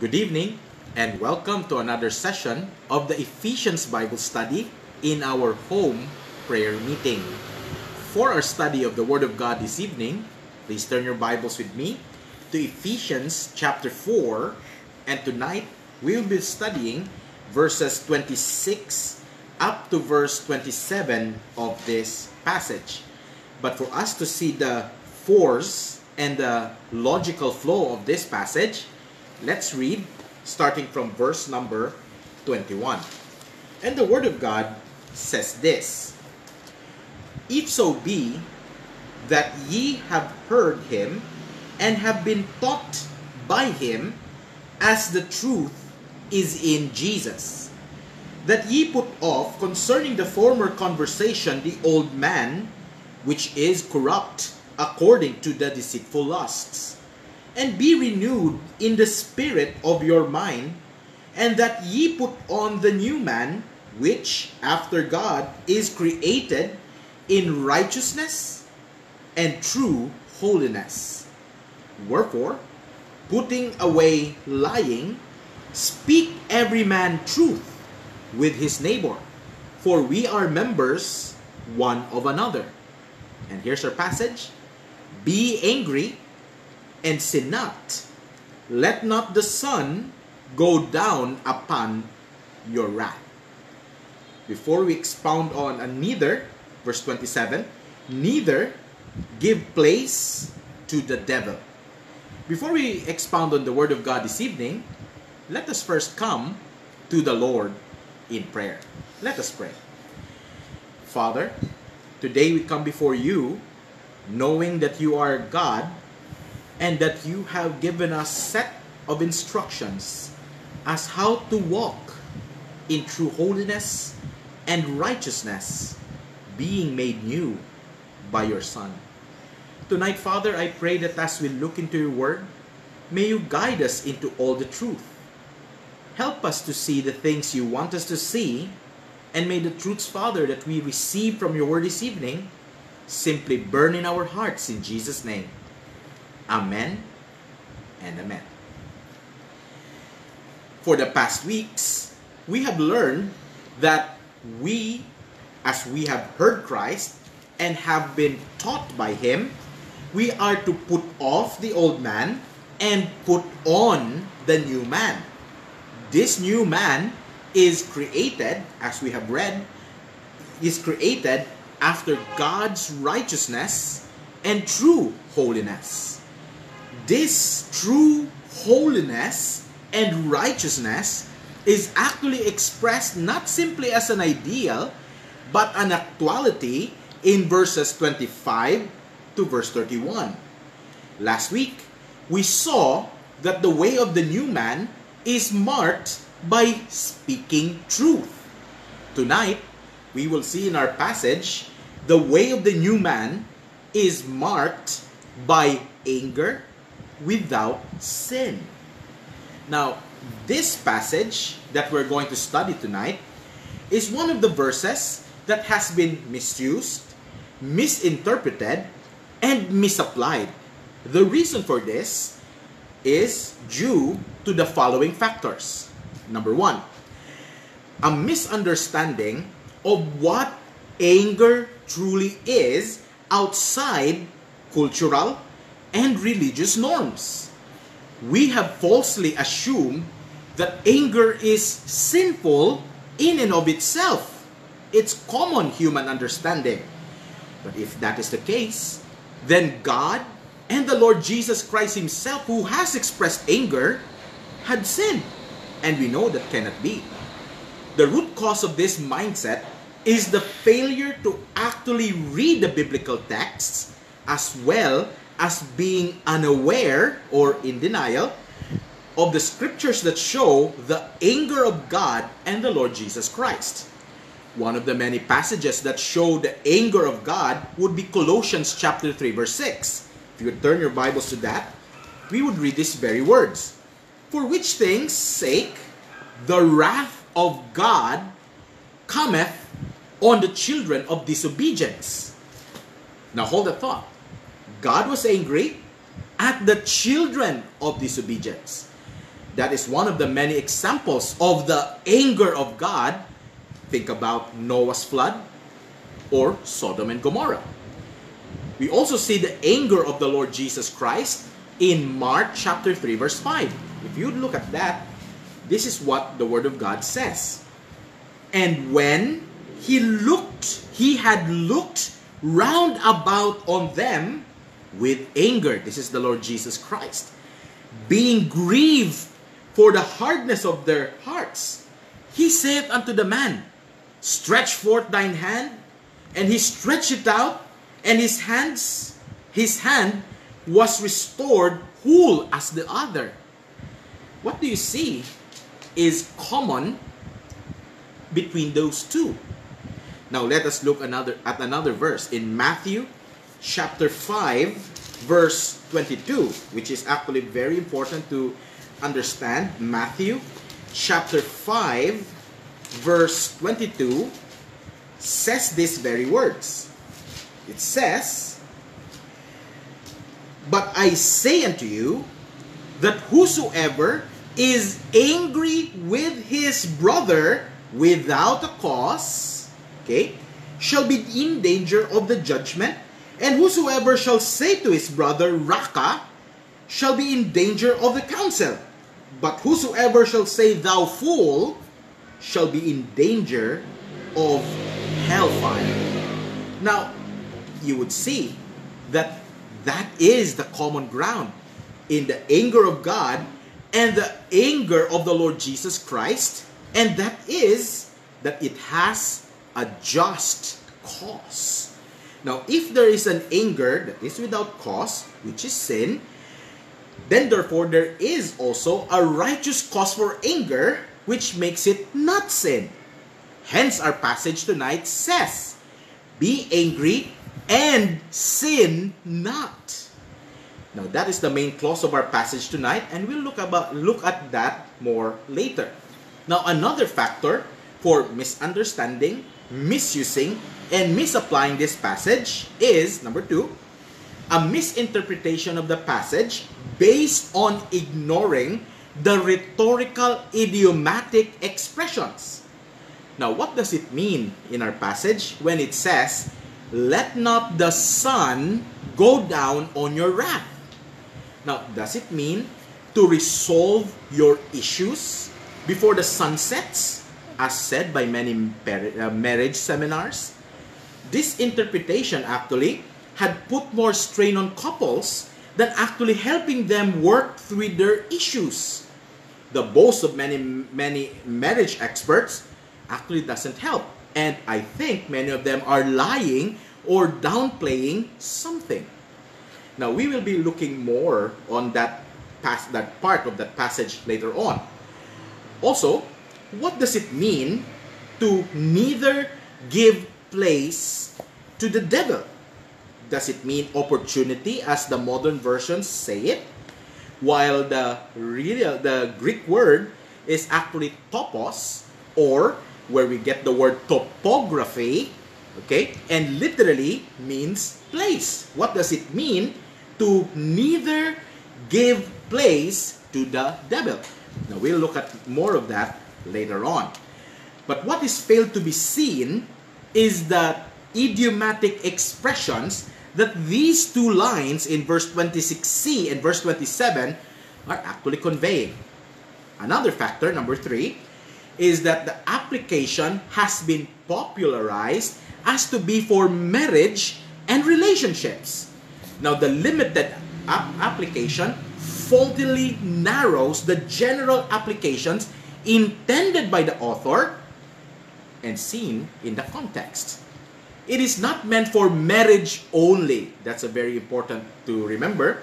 Good evening and welcome to another session of the Ephesians Bible study in our home prayer meeting. For our study of the Word of God this evening, please turn your Bibles with me to Ephesians chapter 4 and tonight we'll be studying verses 26 up to verse 27 of this passage. But for us to see the force and the logical flow of this passage, let's read starting from verse number 21. And the Word of God says this If so be that ye have heard him and have been taught by him as the truth is in Jesus, that ye put off concerning the former conversation the old man, which is corrupt according to the deceitful lusts, and be renewed in the spirit of your mind, and that ye put on the new man, which after God is created in righteousness and true holiness. Wherefore, putting away lying, speak every man truth with his neighbor, for we are members one of another. And here's our passage Be angry and sin not. Let not the sun go down upon your wrath. Before we expound on, and neither, verse 27, neither give place to the devil. Before we expound on the Word of God this evening, let us first come to the Lord in prayer. Let us pray. Father, today we come before you knowing that you are God and that you have given us set of instructions as how to walk in true holiness and righteousness being made new by your Son. Tonight, Father, I pray that as we look into your word, may you guide us into all the truth. Help us to see the things you want us to see, and may the truths, Father, that we receive from your word this evening simply burn in our hearts in Jesus' name. Amen and amen. For the past weeks, we have learned that we, as we have heard Christ and have been taught by Him, we are to put off the old man and put on the new man. This new man is created, as we have read, is created after God's righteousness and true holiness. This true holiness and righteousness is actually expressed not simply as an ideal, but an actuality in verses 25 to verse 31. Last week, we saw that the way of the new man is marked by speaking truth. Tonight, we will see in our passage the way of the new man is marked by anger without sin. Now, this passage that we're going to study tonight is one of the verses that has been misused, misinterpreted, and misapplied. The reason for this is due to the following factors. Number one, a misunderstanding of what anger truly is outside cultural and religious norms. We have falsely assumed that anger is sinful in and of itself. It's common human understanding. But if that is the case, then God and the Lord Jesus Christ Himself, who has expressed anger, had sinned. And we know that cannot be. The root cause of this mindset is the failure to actually read the biblical texts as well as being unaware or in denial of the scriptures that show the anger of God and the Lord Jesus Christ. One of the many passages that show the anger of God would be Colossians chapter 3 verse 6. If you would turn your Bibles to that, we would read these very words. For which things sake the wrath of God cometh on the children of disobedience. Now hold that thought. God was angry at the children of disobedience. That is one of the many examples of the anger of God. Think about Noah's flood or Sodom and Gomorrah. We also see the anger of the Lord Jesus Christ in Mark chapter 3 verse 5. If you look at that, this is what the word of God says. And when he looked, he had looked round about on them with anger. This is the Lord Jesus Christ. Being grieved for the hardness of their hearts. He saith unto the man, Stretch forth thine hand. And he stretched it out, and his hands, his hand was restored whole as the other. What do you see is common between those two? Now let us look another at another verse in Matthew chapter 5 verse 22 which is actually very important to understand Matthew chapter 5 verse 22 says these very words it says but I say unto you that whosoever is angry with his brother without a cause okay, shall be in danger of the judgment. And whosoever shall say to his brother, Raca, shall be in danger of the council. But whosoever shall say, Thou fool, shall be in danger of hellfire. Now, you would see that that is the common ground in the anger of God and the anger of the Lord Jesus Christ, and that is that it has a just cause. Now, if there is an anger that is without cause, which is sin, then therefore there is also a righteous cause for anger, which makes it not sin. Hence, our passage tonight says, Be angry and sin not. Now, that is the main clause of our passage tonight, and we'll look, about, look at that more later. Now, another factor for misunderstanding misusing and misapplying this passage is number two, a misinterpretation of the passage based on ignoring the rhetorical idiomatic expressions. Now, what does it mean in our passage when it says, Let not the sun go down on your wrath? Now, does it mean to resolve your issues before the sun sets? as said by many uh, marriage seminars, this interpretation actually had put more strain on couples than actually helping them work through their issues. The boast of many many marriage experts actually doesn't help. And I think many of them are lying or downplaying something. Now we will be looking more on that past that part of that passage later on. Also, what does it mean to neither give place to the devil? Does it mean opportunity as the modern versions say it? While the real the Greek word is actually topos or where we get the word topography, okay? And literally means place. What does it mean to neither give place to the devil? Now we'll look at more of that later on. But what is failed to be seen is that idiomatic expressions that these two lines in verse 26c and verse 27 are actually conveying. Another factor, number three, is that the application has been popularized as to be for marriage and relationships. Now, the limited ap- application faultily narrows the general applications intended by the author and seen in the context. It is not meant for marriage only. That's a very important to remember.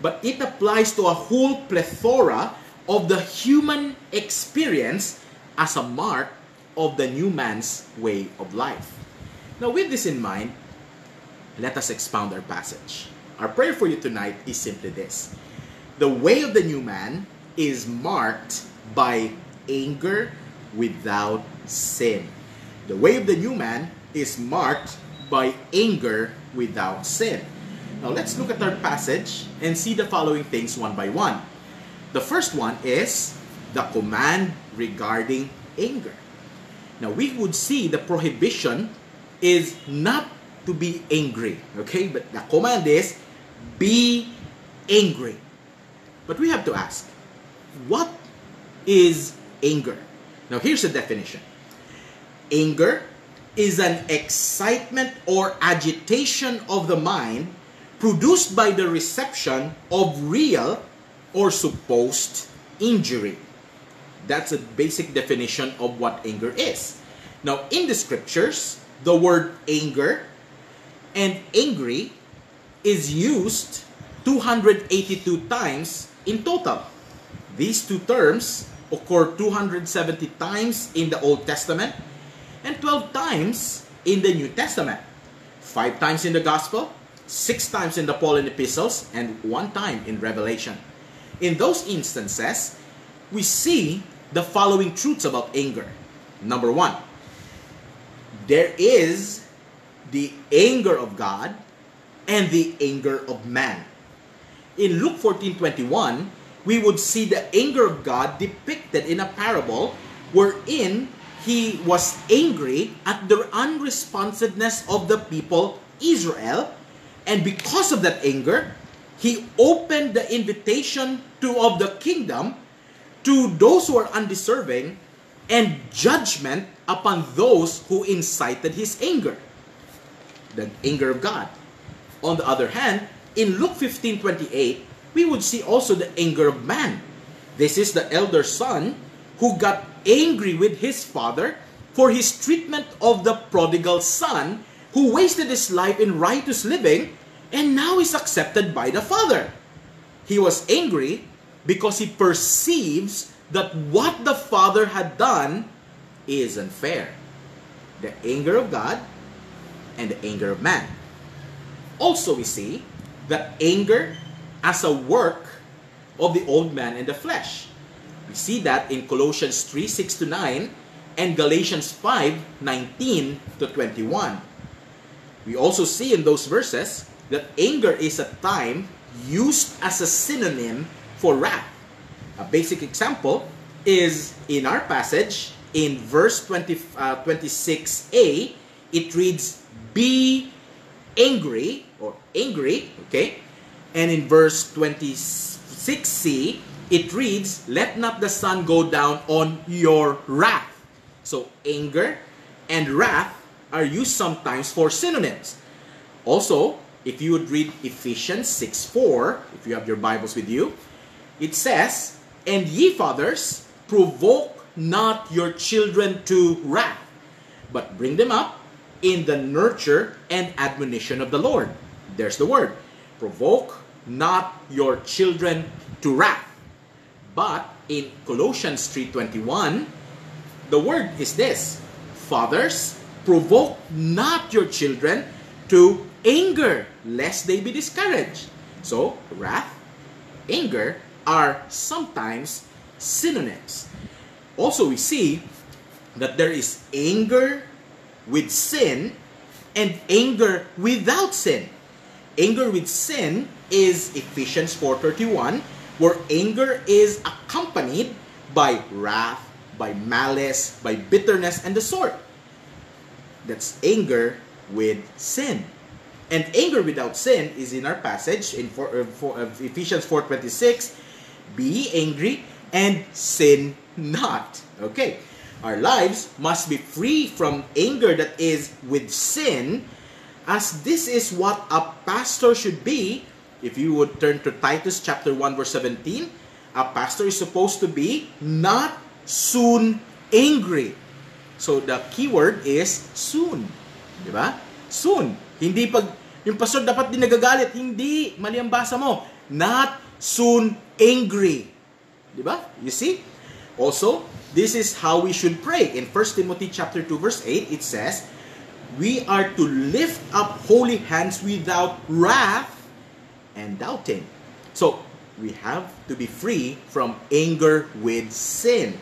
But it applies to a whole plethora of the human experience as a mark of the new man's way of life. Now, with this in mind, let us expound our passage. Our prayer for you tonight is simply this The way of the new man is marked by anger without sin. The way of the new man is marked by anger without sin. Now let's look at our passage and see the following things one by one. The first one is the command regarding anger. Now we would see the prohibition is not to be angry, okay? But the command is be angry. But we have to ask, what is anger? Now here's the definition. Anger is an excitement or agitation of the mind produced by the reception of real or supposed injury. That's a basic definition of what anger is. Now, in the scriptures, the word anger and angry is used 282 times in total. These two terms occur 270 times in the Old Testament and 12 times in the New Testament. Five times in the Gospel, six times in the Pauline epistles, and one time in Revelation. In those instances, we see the following truths about anger. Number one, there is the anger of God and the anger of man. In Luke 14:21, we would see the anger of God depicted in a parable wherein he was angry at the unresponsiveness of the people Israel and because of that anger he opened the invitation to of the kingdom to those who are undeserving and judgment upon those who incited his anger. The anger of God. On the other hand, in Luke 15 28, we would see also the anger of man. This is the elder son who got angry with his father for his treatment of the prodigal son who wasted his life in riotous living and now is accepted by the father. He was angry because he perceives that what the Father had done is unfair. The anger of God and the anger of man. Also, we see that anger as a work of the old man in the flesh. We see that in Colossians 3 6 to 9 and Galatians 5 19 to 21. We also see in those verses that anger is a time used as a synonym for wrath. A basic example is in our passage in verse 20, uh, 26a, it reads, Be angry or angry, okay? And in verse 26c, it reads, Let not the sun go down on your wrath. So anger and wrath are used sometimes for synonyms. Also, if you would read Ephesians 6 4, if you have your Bibles with you, it says, And ye fathers, provoke not your children to wrath, but bring them up in the nurture and admonition of the Lord. There's the word. Provoke not your children to wrath. But in Colossians 3:21, the word is this: Fathers, provoke not your children to anger, lest they be discouraged. So, wrath, anger are sometimes synonyms. Also, we see that there is anger with sin and anger without sin. Anger with sin is Ephesians 4:31 where anger is accompanied by wrath, by malice, by bitterness and the sort. That's anger with sin. And anger without sin is in our passage in four, uh, four, uh, Ephesians 4:26, be angry and sin not. Okay. Our lives must be free from anger that is with sin, as this is what a pastor should be. If you would turn to Titus chapter 1 verse 17, a pastor is supposed to be not soon angry. So the key word is soon. Di ba? Soon. Hindi pag yung pastor dapat din nagagalit, hindi mali ang basa mo. Not soon angry. Di ba? You see? Also, this is how we should pray. In 1 Timothy chapter 2 verse 8, it says, "We are to lift up holy hands without wrath and doubting." So, we have to be free from anger with sin.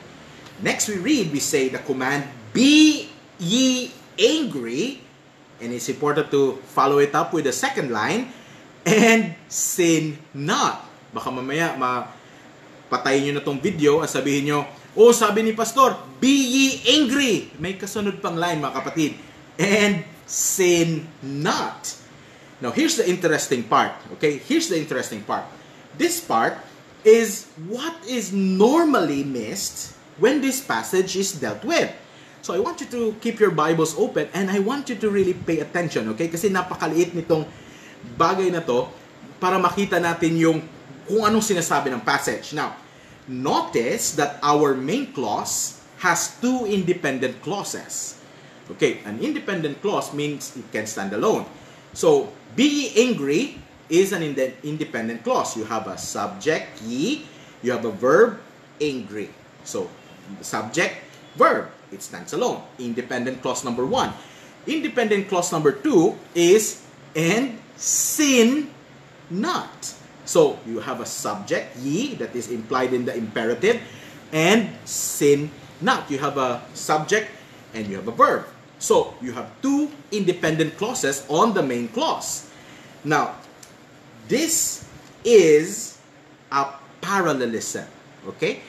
Next we read, we say the command, "Be ye angry," and it's important to follow it up with the second line, "and sin not." Baka mamaya ma patayin nyo na tong video at sabihin nyo, oh, sabi ni Pastor, be ye angry. May kasunod pang line, mga kapatid. And sin not. Now, here's the interesting part. Okay, here's the interesting part. This part is what is normally missed when this passage is dealt with. So I want you to keep your Bibles open and I want you to really pay attention, okay? Kasi napakaliit nitong bagay na to para makita natin yung kung anong sinasabi ng passage. Now, notice that our main clause has two independent clauses. Okay, an independent clause means it can stand alone. So, be angry is an inde- independent clause. You have a subject, ye, you have a verb, angry. So, subject, verb, it stands alone. Independent clause number one. Independent clause number two is and sin not. So, you have a subject, ye, that is implied in the imperative, and sin not. You have a subject and you have a verb. So, you have two independent clauses on the main clause. Now, this is a parallelism. Okay?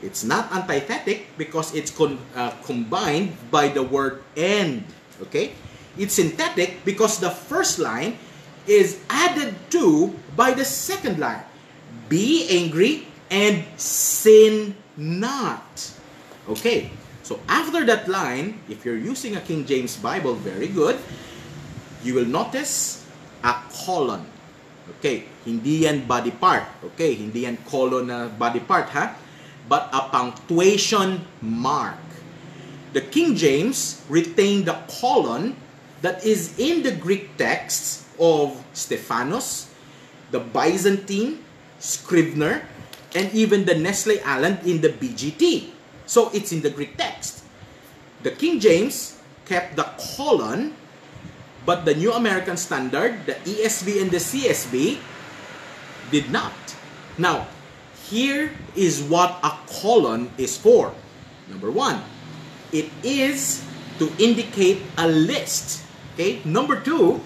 It's not antithetic because it's uh, combined by the word and. Okay? It's synthetic because the first line is added to by the second line. Be angry and sin not. Okay? So after that line, if you're using a King James Bible, very good, you will notice a colon. Okay, hindi yan body part. Okay, hindi yan colon na body part ha. But a punctuation mark. The King James retained the colon that is in the Greek texts of Stephanos, the Byzantine, Scrivener, and even the Nestle Aland in the BGT. So it's in the Greek text. The King James kept the colon But the New American Standard, the ESV and the CSB, did not. Now, here is what a colon is for. Number one, it is to indicate a list. Okay. Number two,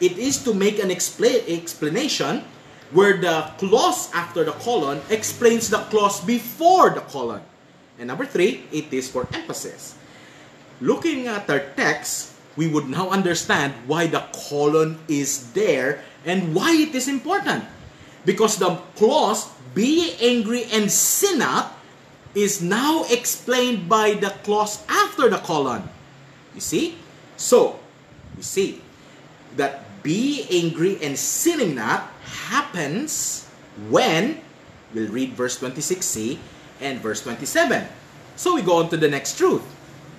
it is to make an expla- explanation where the clause after the colon explains the clause before the colon. And number three, it is for emphasis. Looking at our text, we would now understand why the colon is there and why it is important. Because the clause, be angry and sin not, is now explained by the clause after the colon. You see? So, you see that be angry and sinning not happens when, we'll read verse 26c and verse 27. So we go on to the next truth.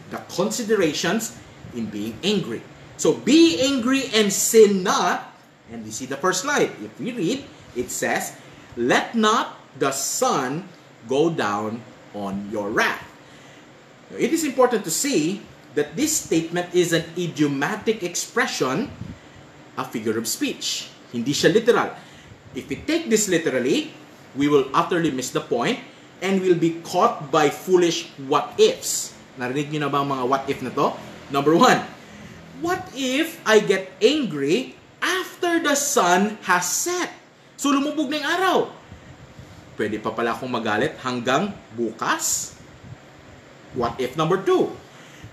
The considerations in being angry. So be angry and sin not. And we see the first slide. If we read, it says, Let not the sun go down on your wrath. Now, it is important to see that this statement is an idiomatic expression, a figure of speech. Hindi siya literal. If we take this literally, we will utterly miss the point and will be caught by foolish what-ifs. Narinig niyo na ba ang mga what-if na to? Number one, what if I get angry after the sun has set? So lumubog na yung araw. Pwede pa pala akong magalit hanggang bukas? What if number two?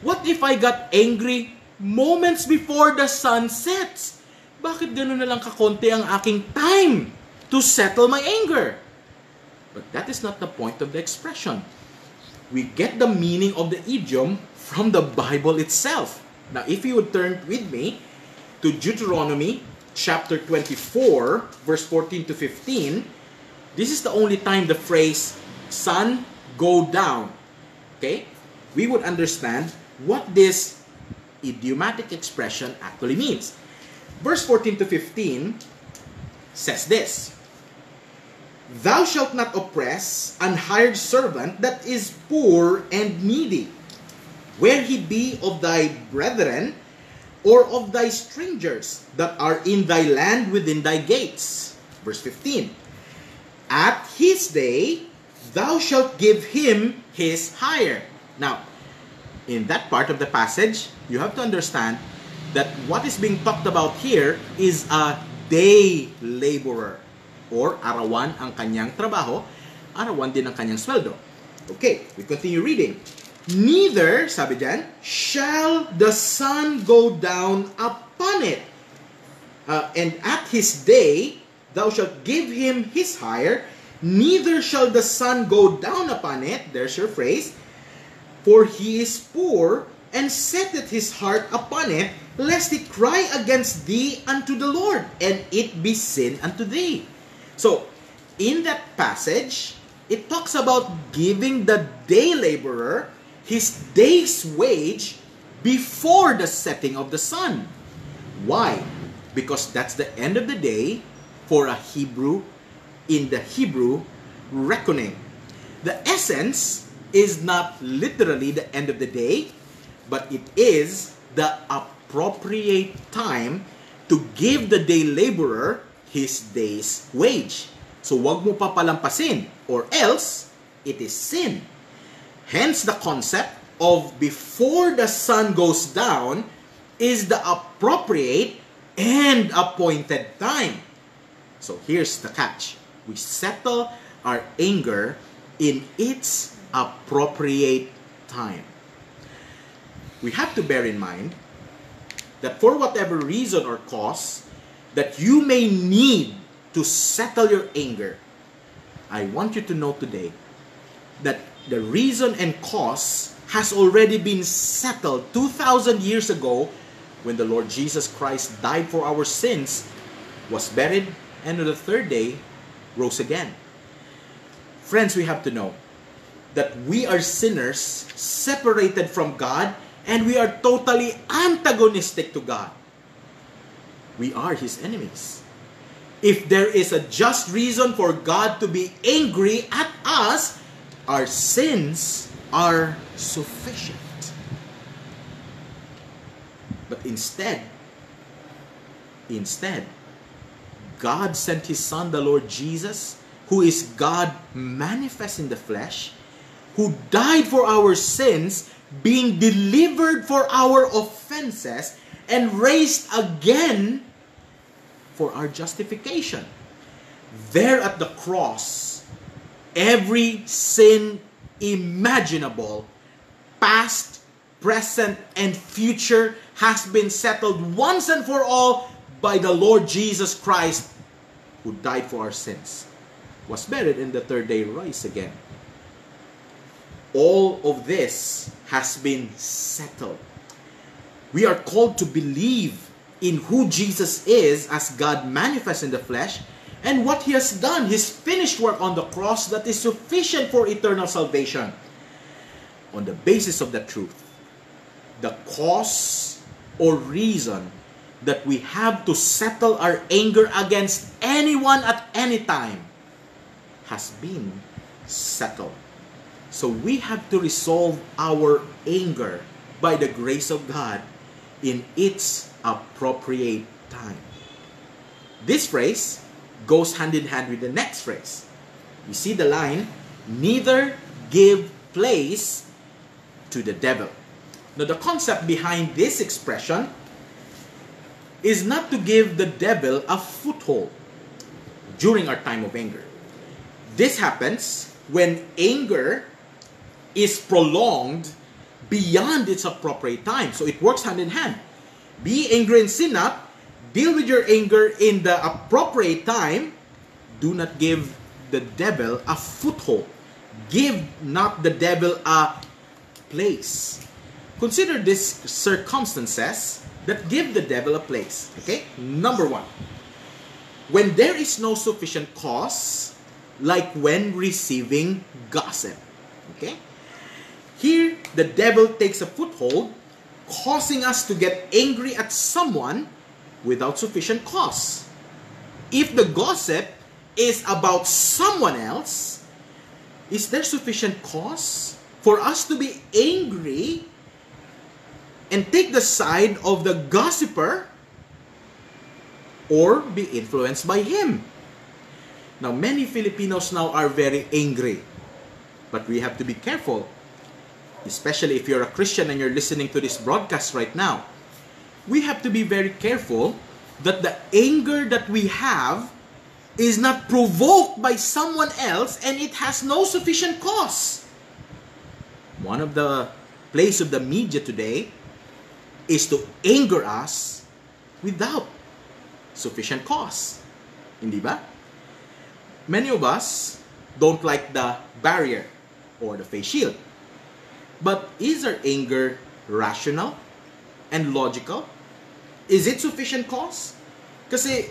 What if I got angry moments before the sun sets? Bakit gano'n na lang kakonti ang aking time to settle my anger? But that is not the point of the expression. We get the meaning of the idiom from the Bible itself. Now, if you would turn with me to Deuteronomy chapter 24, verse 14 to 15, this is the only time the phrase sun go down. Okay? We would understand what this idiomatic expression actually means. Verse 14 to 15 says this Thou shalt not oppress an hired servant that is poor and needy where he be of thy brethren, or of thy strangers that are in thy land within thy gates. Verse 15. At his day thou shalt give him his hire. Now, in that part of the passage, you have to understand that what is being talked about here is a day laborer or arawan ang kanyang trabaho. arawan din ng kanyang sweldo. Okay, we continue reading. Neither, sabi dyan, shall the sun go down upon it. Uh, and at his day, thou shalt give him his hire, neither shall the sun go down upon it, there's your phrase, for he is poor, and setteth his heart upon it, lest he cry against thee unto the Lord, and it be sin unto thee. So, in that passage, it talks about giving the day laborer his day's wage before the setting of the sun. Why? Because that's the end of the day for a Hebrew in the Hebrew reckoning. The essence is not literally the end of the day, but it is the appropriate time to give the day laborer his day's wage. So wag mo papalampasin or else it is sin. Hence the concept of before the sun goes down is the appropriate and appointed time. So here's the catch. We settle our anger in its appropriate time. We have to bear in mind that for whatever reason or cause that you may need to settle your anger, I want you to know today that the reason and cause has already been settled 2,000 years ago when the Lord Jesus Christ died for our sins, was buried, and on the third day rose again. Friends, we have to know that we are sinners separated from God and we are totally antagonistic to God. We are His enemies. If there is a just reason for God to be angry at us, our sins are sufficient. But instead, instead, God sent His Son, the Lord Jesus, who is God manifest in the flesh, who died for our sins, being delivered for our offenses, and raised again for our justification. There at the cross, every sin imaginable, past, present, and future, has been settled once and for all by the Lord Jesus Christ, who died for our sins, was buried, and the third day rise again. All of this has been settled. We are called to believe in who Jesus is as God manifest in the flesh and what He has done, His finished work on the cross that is sufficient for eternal salvation. On the basis of that truth, the cause or reason that we have to settle our anger against anyone at any time has been settled. So we have to resolve our anger by the grace of God in its appropriate time. This phrase goes hand in hand with the next phrase. You see the line, neither give place to the devil. Now, the concept behind this expression is not to give the devil a foothold during our time of anger. This happens when anger is prolonged beyond its appropriate time. So it works hand in hand. Be angry and sin not, deal with your anger in the appropriate time. Do not give the devil a foothold. Give not the devil a place. Consider these circumstances that give the devil a place. Okay? Number one, when there is no sufficient cause, like when receiving gossip. Okay? Here, the devil takes a foothold, causing us to get angry at someone without sufficient cause. If the gossip is about someone else, is there sufficient cause for us to be angry and take the side of the gossiper or be influenced by him? Now, many Filipinos now are very angry, but we have to be careful, especially if you're a Christian and you're listening to this broadcast right now we have to be very careful that the anger that we have is not provoked by someone else and it has no sufficient cause. One of the place of the media today is to anger us without sufficient cause. Hindi ba? Many of us don't like the barrier or the face shield. But is our anger rational and logical? Is it sufficient cause? Kasi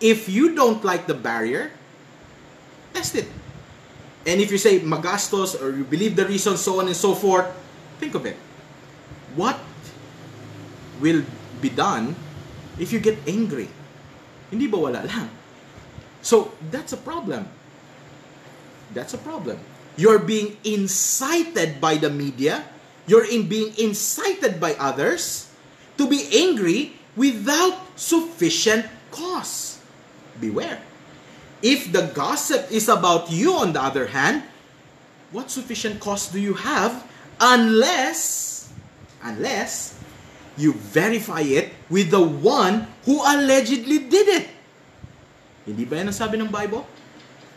if you don't like the barrier, test it. And if you say magastos or you believe the reason, so on and so forth, think of it. What will be done if you get angry? Hindi ba wala lang? So, that's a problem. That's a problem. You're being incited by the media. You're in being incited by others to be angry without sufficient cause. Beware. If the gossip is about you, on the other hand, what sufficient cause do you have unless, unless you verify it with the one who allegedly did it? Hindi ba yan ang sabi ng Bible?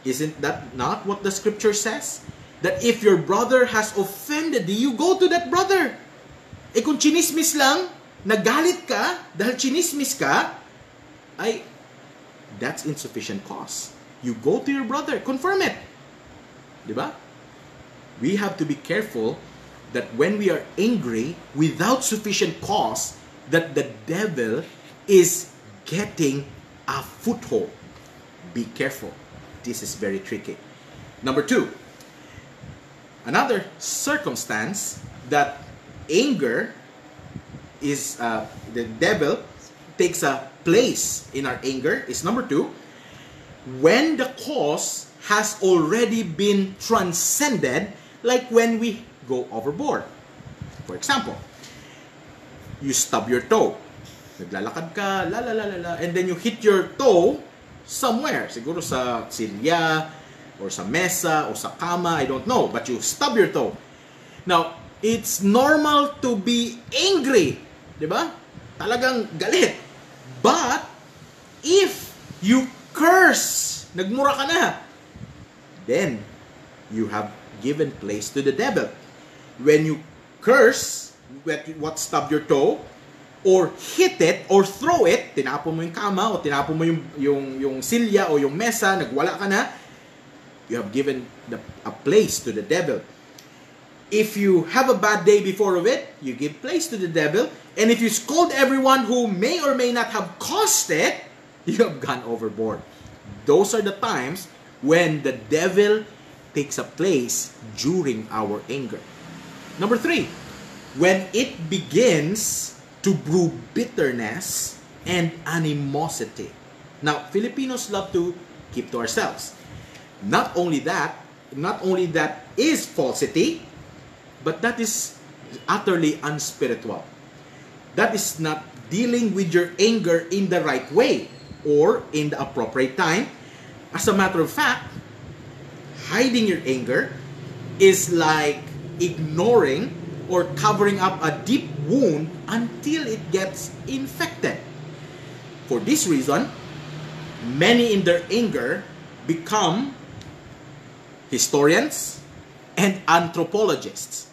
Isn't that not what the scripture says? That if your brother has offended you, go to that brother. Eh kung chinismis lang, nagalit ka dahil chinismis ka, ay, that's insufficient cause. You go to your brother, confirm it. Di ba? We have to be careful that when we are angry without sufficient cause, that the devil is getting a foothold. Be careful. This is very tricky. Number two, another circumstance that anger is uh, the devil takes a place in our anger is number two when the cause has already been transcended like when we go overboard for example you stub your toe naglalakad ka la la la la and then you hit your toe somewhere. Siguro sa silya or sa mesa or sa kama I don't know. But you stub your toe. Now it's normal to be angry 'di ba talagang galit. But if you curse, nagmura ka na, then you have given place to the devil. When you curse, what stub your toe, or hit it, or throw it, tinapon mo yung kama, o tinapon mo yung, yung, yung silya, o yung mesa, nagwala ka na, you have given the, a place to the devil. If you have a bad day before of it, you give place to the devil. And if you scold everyone who may or may not have caused it, you have gone overboard. Those are the times when the devil takes a place during our anger. Number three, when it begins to brew bitterness and animosity. Now, Filipinos love to keep to ourselves. Not only that, not only that is falsity, but that is utterly unspiritual. That is not dealing with your anger in the right way or in the appropriate time. As a matter of fact, hiding your anger is like ignoring or covering up a deep wound until it gets infected. For this reason, many in their anger become historians and anthropologists.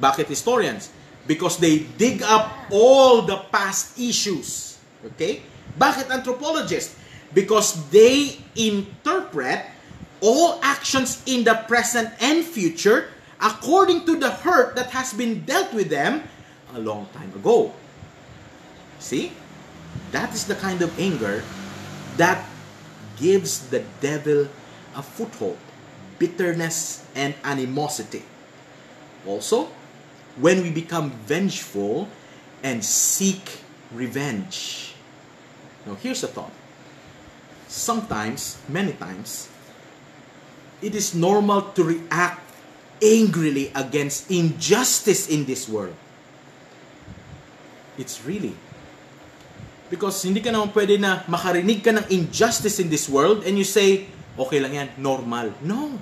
Bakit historians? Because they dig up all the past issues. Okay? Bakit anthropologists? Because they interpret all actions in the present and future according to the hurt that has been dealt with them a long time ago. See? That is the kind of anger that gives the devil a foothold, bitterness and animosity. Also, when we become vengeful and seek revenge. Now, here's a thought. Sometimes, many times, it is normal to react angrily against injustice in this world. It's really. Because hindi ka naman pwede na makarinig ka ng injustice in this world and you say, okay lang yan, normal. No.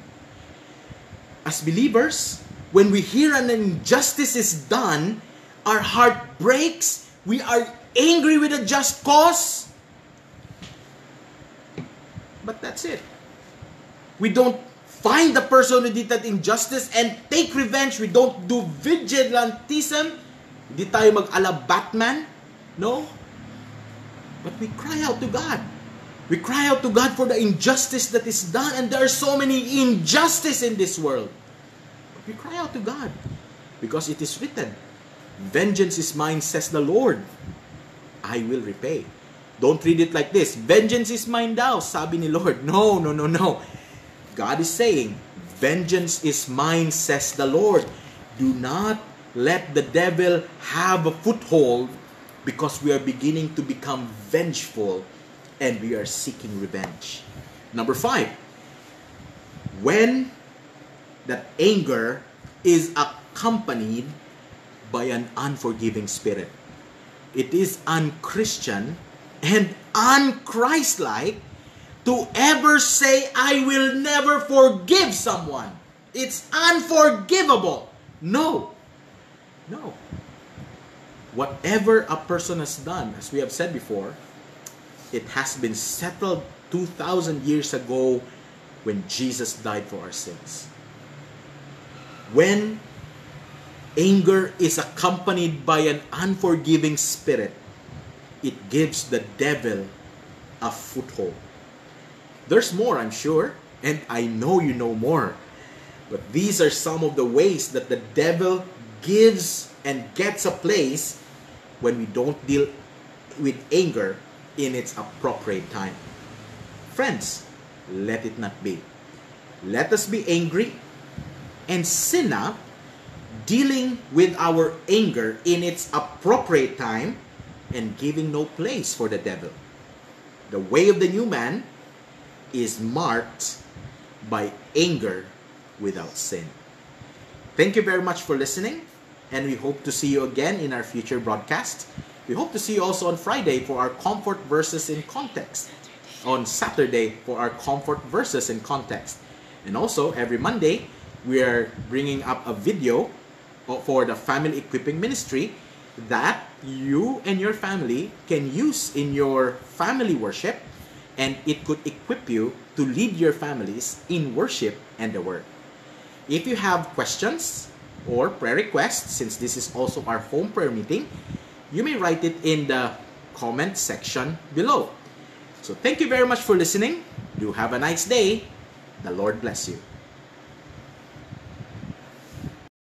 As believers, when we hear an injustice is done, our heart breaks, we are angry with a just cause. but that's it. We don't find the person who did that injustice and take revenge. We don't do vigilantism. Hindi tayo mag-ala Batman. No. But we cry out to God. We cry out to God for the injustice that is done. And there are so many injustice in this world. But we cry out to God. Because it is written, Vengeance is mine, says the Lord. I will repay. Don't read it like this. Vengeance is mine daw, sabi ni Lord. No, no, no, no. God is saying, Vengeance is mine, says the Lord. Do not let the devil have a foothold because we are beginning to become vengeful and we are seeking revenge. Number five, when that anger is accompanied by an unforgiving spirit. It is unchristian and unchristlike to ever say, I will never forgive someone. It's unforgivable. No. No. Whatever a person has done, as we have said before, it has been settled 2,000 years ago when Jesus died for our sins. When anger is accompanied by an unforgiving spirit, it gives the devil a foothold. There's more, I'm sure, and I know you know more. But these are some of the ways that the devil gives and gets a place when we don't deal with anger in its appropriate time. Friends, let it not be. Let us be angry and sin up dealing with our anger in its appropriate time and giving no place for the devil. The way of the new man is marked by anger without sin. Thank you very much for listening, and we hope to see you again in our future broadcast. We hope to see you also on Friday for our comfort verses in context, on Saturday for our comfort verses in context, and also every Monday we are bringing up a video for the family equipping ministry that you and your family can use in your family worship and it could equip you to lead your families in worship and the word. If you have questions or prayer requests, since this is also our home prayer meeting, you may write it in the comment section below. So thank you very much for listening. Do have a nice day. The Lord bless you.